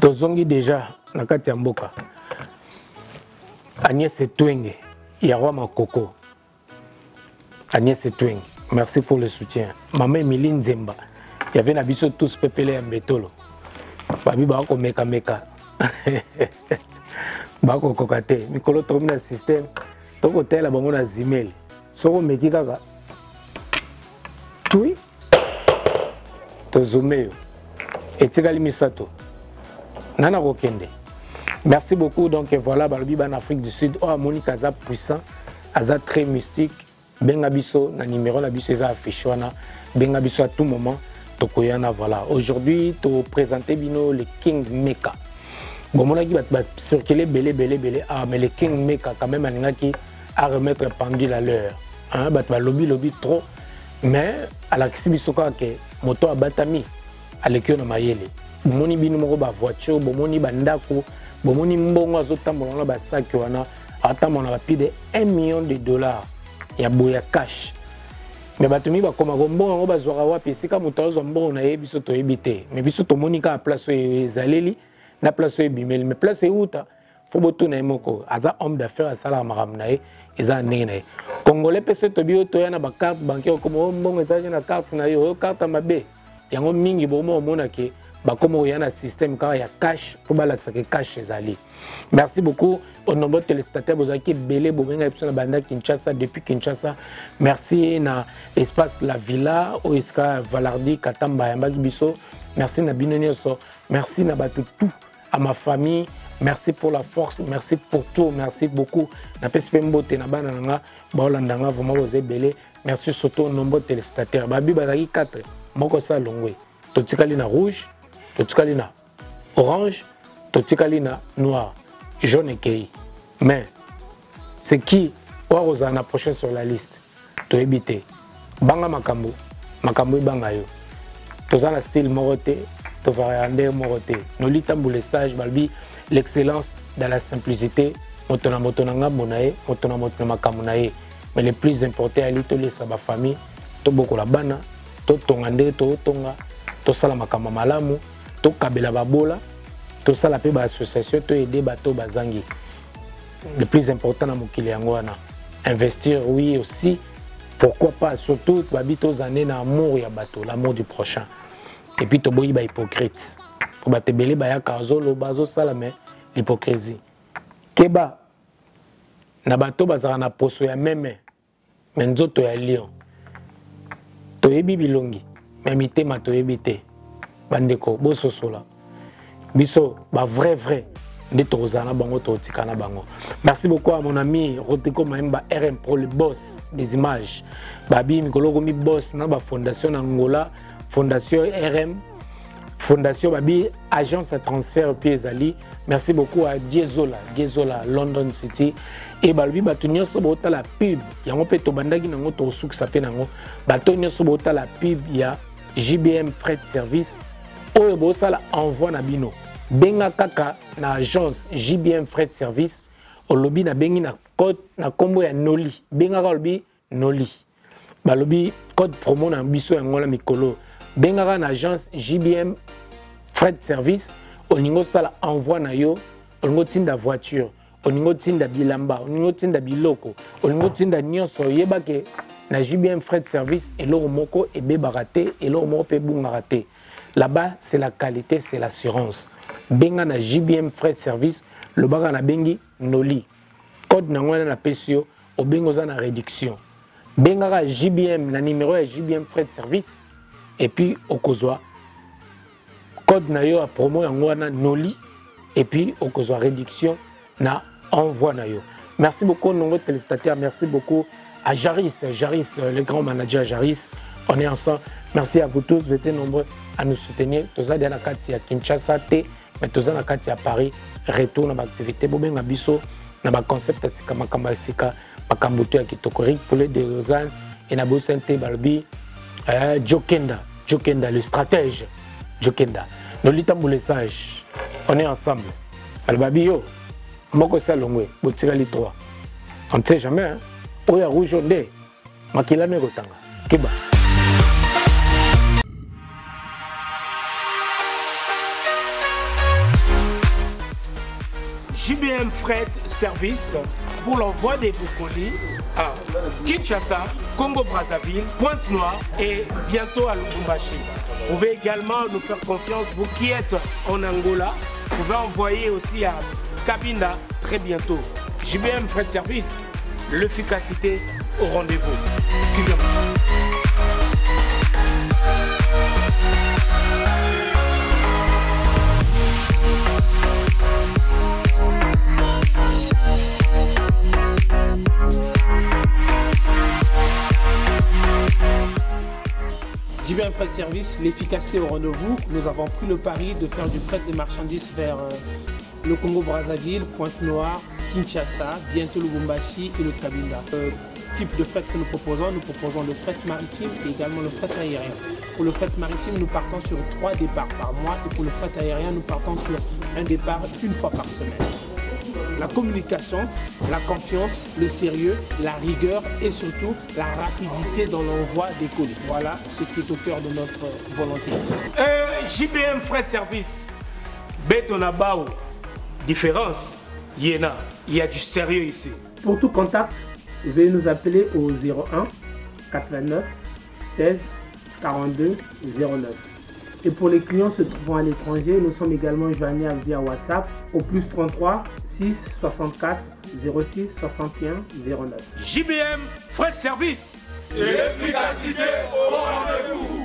S8: Tozongi deja na kati ya mboka. Agnès etwenge ya roi makoko. Agnès etwenge merci pour le soutien. Mama emili nzemba. Yave na biso tous pepele ya mbetolo. Babi bakomekameka bakokoka te. Mikolo tokomi na systeme tokotela bango na zimeli soko omeki kaka. Tui. Tozume yo. Etikali misato. Nana kokende. Merci beaucoup. Donc voilà balobi bana afrique du sud. Oyo amoniki aza puissant. Aza très mystique benga biso na numéro na biso eza affiche wana. Benga biso à tout moment tokoyana voilà. Aujourd'hui toprésente bino le king meka. Bomonaki bato bacircule ebele ebele ebele ah mais le king meka quand même alingaki à remettre pendule à l'heure bato balobi lobi trop. Mais alakisi biso kaka ke moto abatami aleki oyo na mayele. Bomoni bino moko bavoiture bomoni bandako bomoni mbongo azotambola wana basaki wana. Atambola na bapli de 1 million de dollars ya boya cash. Me bato mi bakomaka mbongo yango bazwaka wapi? Esika moto azwa mbongo na ye biso toyebi te. Me biso tomoni kaka place oyo ezaleli na place oyo ebimeli. Me place euta fo botuna ye moko aza homme d'affaires asalaka makambo na ye eza na ndenge na ye. Congolais mpe so tobi oyo toya na bacarte bancaire okoma oyo mbongo ezalaki na carte na ye oyo carte mabe yango mingi boma omonake bakoma koya na système kaka ya cash mpo balakisaka cash ezali merci beaucoup au nombre téléspectateur bozalaki ebele bobengai biso na banda kinshasa depuis kinshasa. Merci na espace la villa oyo valardi katamba ayambaki biso. Merci na bino merci na tout à ma famille. Merci pour la force merci pour tout. Merci beaucoup napesi mpe na bana na nga merci surtout nombre téléspectateur babi bazalaki 4 moko sa longwe rouge orange noir jaune ekei. Mais c'est qui oyo akozala na prochain sur la liste. Toyebi te. Banga makambo. Makambo ebanga yo. Toza na style moko te. Tovariande moko te. Nolitambola sage balobi l'excellence dans la simplicité. Moto na moto na ngambo na ye moto na moto na makambo na ye. Mais le plus important yali tolesa bafamille tobokola bana totonga ndenge tootonga tosala makambo malamu tokabela babola tosala mpe baassociation toyede bato bazangi. Le plus important na mokili yango wana investir oui aussi pourquoi pas surtout babi tozande na amour ya bato l'amour du prochain. Et puis toboyi bahypocrite po bato ebele bayaka azoloba azosala me l'hypocrisie. Keba na bato bazalaka na poso ya meme me nzoto ya lion. Toyebi bilongi me mitema toyebi te. Bandeko bososola biso bavrai vrai nde tokozala na bango tokotika na bango. Merci beaucoup à mon ami rodrigo maemba rm pro le boss des images. Babi mikolo okomi boss na bafondation na ngola fondation rm fondation babi agence ya transfert mpe ezali. Merci beaucoup à diezola diezola london city. E balobi bato nyonso baotala pub. Yango mpe tobandaki nango tokosukisa mpe nango. Bato nyonso baotala pub ya jbm fret service. Oyo bosala envoi na bino benga kaka na agence jbm fret service olobi nabengi na code na nkombo ya noli. Bengaka olobi noli. Balobi code promo na biso yango na mikolo. Bengaka na agence jbm fret service olingi osala envoi na yo olingi otinda voiture olingi otinda bilamba olingi otinda biloko olingi otinda nyonso. Oyebake na jbm fret service eloko moko ebebaka te eloko moko mpe ebungaka te. Là-bas c'est la qualité c'est l'assurance benga na jbm fret service lobaka nabengi noli. Code nango wana napesi yo obengi oza na réduction. Bengaka jbm na numéro ya jbm de service epuis okozwa code na yo ya promo yango wana noli epuis okozwa réduction na envoi na yo. Merci beaucoup nongo téléspectateur merci beaucoup à Jaris. Jaris le grand manager Jaris. On est ensemble. Merci à vous tous. Vous êtes nombreux à nous soutenir. Toza dia na kinshasa mais toza na kati ya paris retour na baactivité bobenga biso na baconcept ya sika makambo ya sika makambo to ya kitoko rik poulet de lausanne e na bosen te balobi euh, jokenda jokenda le stratège jokenda. Nolitambola sage on est ensemble. Balobabi moko esi alongwe botikali 3 on ne sait jamais hein? oyo ya rouge nde makilano ekotanga kiba
S7: JBM Fret Service pour l'envoi des vos à Kinshasa, Congo-Brazzaville, Pointe-Noire et bientôt à Lubumbashi. Vous pouvez également nous faire confiance, vous qui êtes en Angola, vous pouvez envoyer aussi à Cabinda très bientôt. JBM Fret Service, l'efficacité au rendez-vous. JBM Fret Service, l'efficacité au rendez-vous. Nous avons pris le pari de faire du fret des marchandises vers euh, le Congo-Brazzaville, Pointe-Noire, Kinshasa, bientôt Lubumbashi et le Kabinda. Le type de fret que nous proposons, nous proposons le fret maritime et également le fret aérien. Pour le fret maritime, nous partons sur trois départs par mois et pour le fret aérien, nous partons sur un départ une fois par semaine. La communication, la confiance, le sérieux, la rigueur et surtout la rapidité dans l'envoi des colis. Voilà ce qui est au cœur de notre volonté. Euh, JBM Frais Service, Betonabao, différence, Yéna, il y a du sérieux ici.
S9: Pour tout contact, veuillez nous appeler au 01 89 16 42 09. Et pour les clients se trouvant à l'étranger, nous sommes également joignables via WhatsApp au plus 33 6 64 06 61 09.
S7: JBM Frais de Service.
S12: L'efficacité au rendez-vous.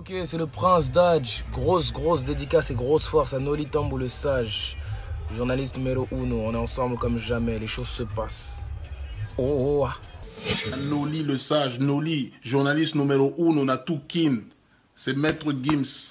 S12: Ok, c'est le prince Dodge. Grosse, grosse dédicace et grosse force à Noli Tambo le sage. Journaliste numéro 1, on est ensemble comme jamais, les choses se passent. Oh, oh, ah.
S19: Noli le sage, Noli, journaliste numéro 1, on a tout kin. C'est Maître Gims.